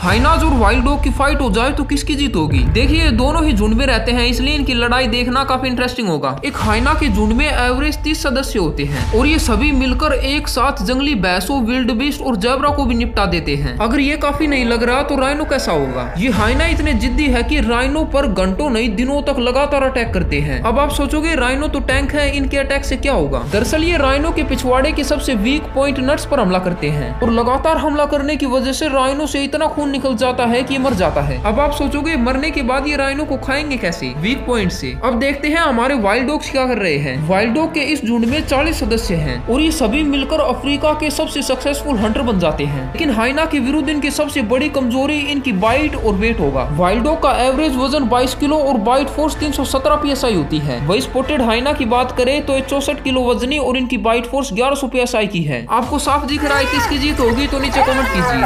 Hyenas और wild dog की fight हो जाए तो किसकी जीत होगी? देखिए, दोनों ही झुंड में रहते हैं, इसलिए इनकी लड़ाई देखना काफ़ी इंटरेस्टिंग होगा। एक हाइना के झुंड में एवरेज तीस सदस्य होते हैं और ये सभी मिलकर एक साथ जंगली भैंसों विल्ड बीस्ट और जैबरा को भी निपटा देते हैं। अगर ये काफ़ी नहीं लग रहा तो राइनो कैसा होगा? ये हाइना इतने जिद्दी है की राइनो पर घंटों नहीं, दिनों तक लगातार अटैक करते हैं। अब आप सोचोगे राइनो तो टैंक है, इनके अटैक से क्या होगा? दरअसल ये राइनो के पिछवाड़े के सबसे वीक पॉइंट नट्स पर हमला करते हैं और लगातार हमला करने की वजह से राइनो से इतना खून निकल जाता है कि मर जाता है। अब आप सोचोगे, मरने के बाद ये राइनो को खाएँगे कैसे? वीक पॉइंट से। अब देखते हैं हमारे वाइल्ड डॉग्स क्या कर रहे हैं। वाइल्ड डॉग के इस झुंड में 40 सदस्य हैं और ये सभी मिलकर अफ्रीका के सबसे सक्सेसफुल हंटर बन जाते हैं। लेकिन हाइना के विरुद्ध इनकी सबसे बड़ी कमज़ोरी इनकी बाइट और वेट होगा। वाइल्ड डॉग का एवरेज वज़न 22 किलो और बाइट फोर्स तीन सौ 317 पीएसआई होती है। वही स्पोर्टेड हाइना की बात करें तो चौसठ किलो वजनी और इनकी बाइट फोर्स ग्यारह सौ पीएसआई की है। आपको साफ़ दिख रहा है किसकी जीत होगी तो नीचे कमेंट कीजिए।